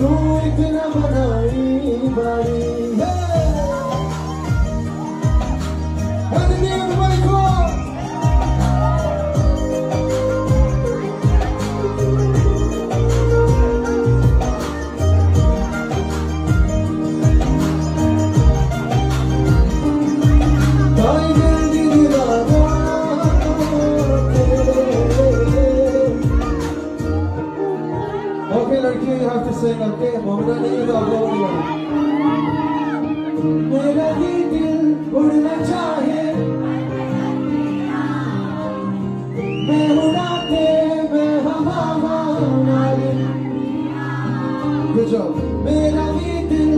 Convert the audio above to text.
Tu ek na banai bari. Hey. Have to sing, okay? मोमना नहीं है तो आप लोग नहीं मेरा ही दिल उड़ना चाहे मैं उड़ा के मैं हवा मारे Good job. मेरा ही दिल